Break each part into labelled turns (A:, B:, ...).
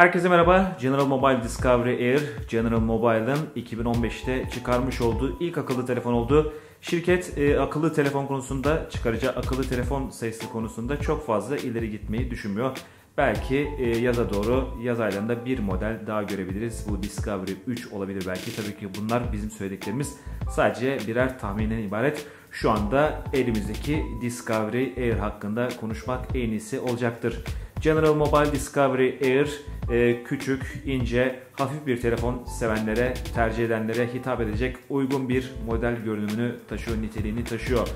A: Herkese merhaba. General Mobile Discovery Air, General Mobile'ın 2015'te çıkarmış olduğu ilk akıllı telefon oldu. Şirket e, akıllı telefon konusunda çıkaracağı akıllı telefon sayısı konusunda çok fazla ileri gitmeyi düşünmüyor. Belki e, yaza doğru yaz aylarında bir model daha görebiliriz. Bu Discovery 3 olabilir belki. Tabii ki bunlar bizim söylediklerimiz sadece birer tahminen ibaret. Şu anda elimizdeki Discovery Air hakkında konuşmak en iyisi olacaktır. General Mobile Discovery Air e, küçük, ince, hafif bir telefon sevenlere, tercih edenlere hitap edecek uygun bir model görünümünü taşıyor, niteliğini taşıyor.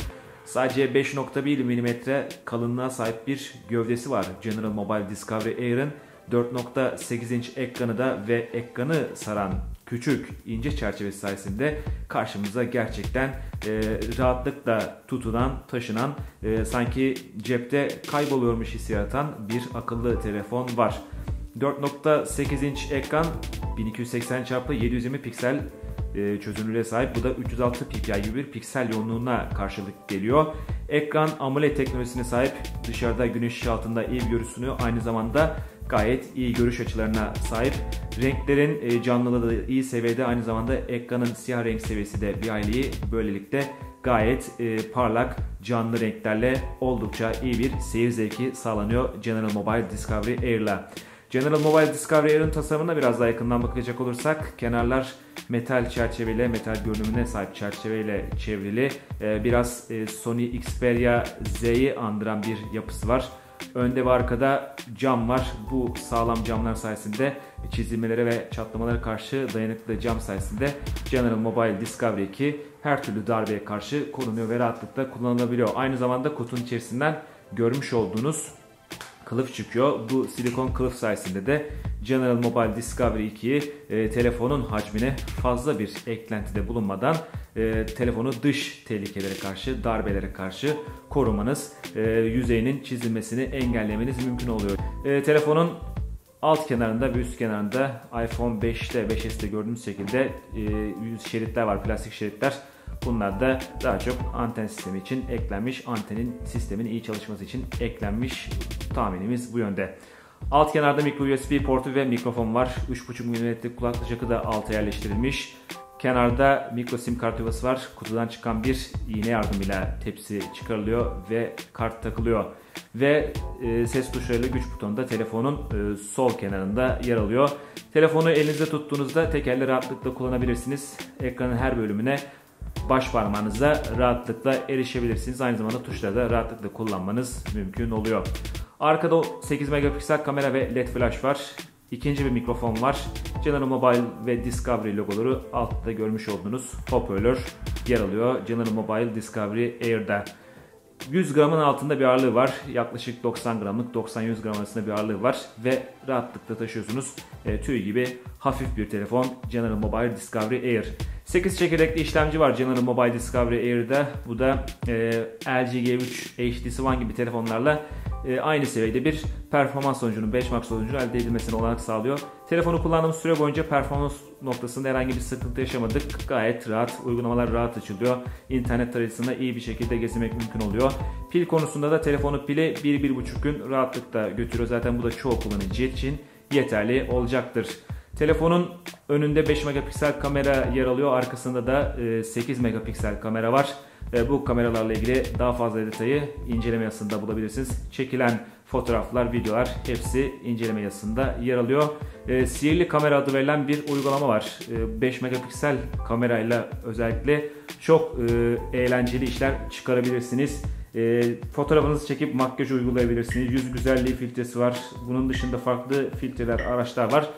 A: Sadece 5.1 mm kalınlığa sahip bir gövdesi var General Mobile Discovery Air'ın. 4.8 inç ekranı da ve ekranı saran küçük ince çerçevesi sayesinde karşımıza gerçekten e, rahatlıkla tutulan, taşınan, e, sanki cepte kayboluyormuş hissiyatan bir akıllı telefon var. 4.8 inç ekran 1280 x 720 piksel e, çözünürlüğe sahip. Bu da 306 ppi gibi bir piksel yoğunluğuna karşılık geliyor. Ekran AMOLED teknolojisine sahip. Dışarıda güneş altında iyi görürsünü aynı zamanda gayet iyi görüş açılarına sahip. Renklerin e, canlılığı da iyi seviyede aynı zamanda ekranın siyah renk seviyesi de bir hayli böylelikle gayet e, parlak canlı renklerle oldukça iyi bir seyir zevki sağlanıyor General Mobile Discovery Air ile. General Mobile Discovery Air'ın tasarımına biraz daha yakından bakacak olursak kenarlar metal çerçeveyle, metal görünümüne sahip çerçeveyle çevrili. E, biraz Sony Xperia Z'yi andıran bir yapısı var. Önde ve arkada cam var. Bu sağlam camlar sayesinde çizilmelere ve çatlamalara karşı dayanıklı cam sayesinde General Mobile Discovery 2 her türlü darbeye karşı korunuyor ve rahatlıkla kullanılabiliyor. Aynı zamanda kutunun içerisinden görmüş olduğunuz kılıf çıkıyor. Bu silikon kılıf sayesinde de General Mobile Discovery 2'yi e, telefonun hacmine fazla bir eklentide bulunmadan e, telefonu dış tehlikelere karşı, darbelere karşı korumanız, e, yüzeyinin çizilmesini engellemeniz mümkün oluyor. E, telefonun alt kenarında ve üst kenarında iPhone 5'te 5s'te gördüğünüz şekilde e, şeritler var, plastik şeritler. Bunlar da daha çok anten sistemi için eklenmiş, antenin sistemin iyi çalışması için eklenmiş tahminimiz bu yönde. Alt kenarda micro USB portu ve mikrofon var. 3.5 mm kulaklık jackı da alta yerleştirilmiş. Kenarda mikro sim kart yuvası var. Kutudan çıkan bir iğne yardımıyla tepsi çıkarılıyor ve kart takılıyor. Ve e, ses tuşlarıyla güç butonu da telefonun e, sol kenarında yer alıyor. Telefonu elinizde tuttuğunuzda tek elle rahatlıkla kullanabilirsiniz. Ekranın her bölümüne baş parmağınıza rahatlıkla erişebilirsiniz. Aynı zamanda tuşları da rahatlıkla kullanmanız mümkün oluyor. Arkada 8 megapiksel kamera ve led flash var. İkinci bir mikrofon var. General Mobile ve Discovery logoları altta görmüş olduğunuz hoparlör yer alıyor. General Mobile Discovery Air'da. 100 gramın altında bir ağırlığı var. Yaklaşık 90 gramlık 90-100 gram arasında bir ağırlığı var. Ve rahatlıkla taşıyorsunuz. E, tüy gibi hafif bir telefon General Mobile Discovery Air. 8 çekirdekli işlemci var General Mobile Discovery Air'da. Bu da e, LG G3 HTC One gibi telefonlarla e, aynı seviyede bir performans sonucunun benchmark sonucunun elde edilmesine olanak sağlıyor. Telefonu kullandığımız süre boyunca performans noktasında herhangi bir sıkıntı yaşamadık. Gayet rahat, uygulamalar rahat açılıyor. İnternet tarayıcısında iyi bir şekilde gezmek mümkün oluyor. Pil konusunda da telefonu pili 1-1,5 gün rahatlıkla götürüyor. Zaten bu da çoğu kullanıcı için yeterli olacaktır. Telefonun önünde 5 megapiksel kamera yer alıyor. Arkasında da 8 e, megapiksel kamera var. E, bu kameralarla ilgili daha fazla detayı inceleme yazısında bulabilirsiniz. Çekilen fotoğraflar, videolar hepsi inceleme yazısında yer alıyor. E, sihirli kamera adı verilen bir uygulama var. 5 megapiksel kamerayla özellikle çok eğlenceli işler çıkarabilirsiniz. E, fotoğrafınızı çekip makyaj uygulayabilirsiniz. Yüz güzelliği filtresi var. Bunun dışında farklı filtreler, araçlar var.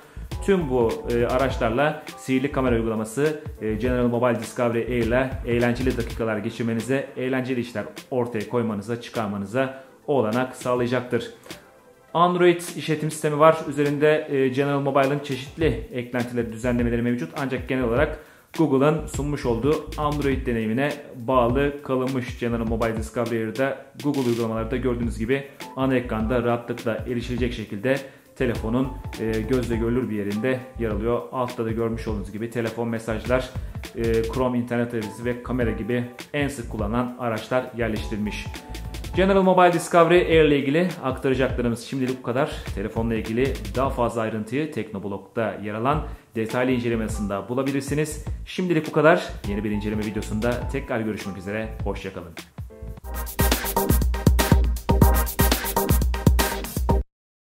A: Tüm bu e, araçlarla sihirli kamera uygulaması e, General Mobile Discovery Air ile eğlenceli dakikalar geçirmenize, eğlenceli işler ortaya koymanıza, çıkarmanıza olanak sağlayacaktır. Android işletim sistemi var. Üzerinde e, General Mobile'ın çeşitli eklentileri, düzenlemeleri mevcut. Ancak genel olarak Google'ın sunmuş olduğu Android deneyimine bağlı kalınmış General Mobile Discovery Air'da Google uygulamalarda gördüğünüz gibi ana ekranda rahatlıkla erişilecek şekilde telefonun e, gözle görülür bir yerinde yer alıyor. Altta da görmüş olduğunuz gibi telefon mesajlar, e, Chrome internet adresi ve kamera gibi en sık kullanılan araçlar yerleştirilmiş. General Mobile Discovery Air ile ilgili aktaracaklarımız şimdilik bu kadar. Telefonla ilgili daha fazla ayrıntıyı Teknoblog'da yer alan detaylı incelemesinde bulabilirsiniz. Şimdilik bu kadar. Yeni bir inceleme videosunda tekrar görüşmek üzere. Hoşçakalın.